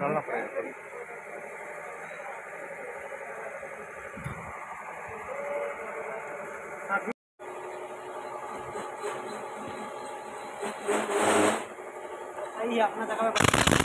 internal lah variabel Iya, nanti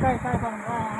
再再放啊